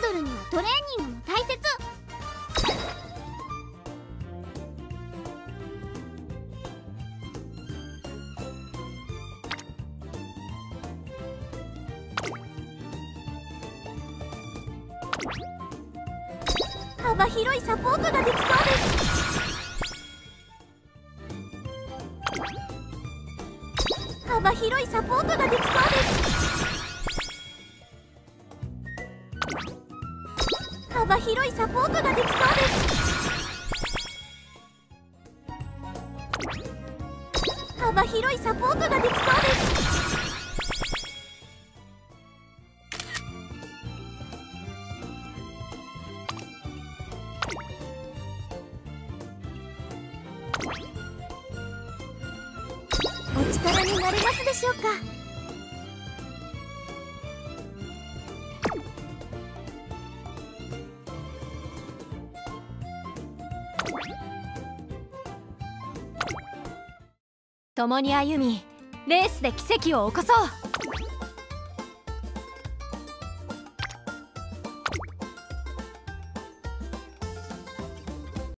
ドルにはトレーニングも大切。幅広いサポートができそうです。幅広いサポートができそうです。幅広いサポートができそうです。幅広いサポートができそうです。お力になれますでしょうか？共に歩みレースで奇跡を起こそう。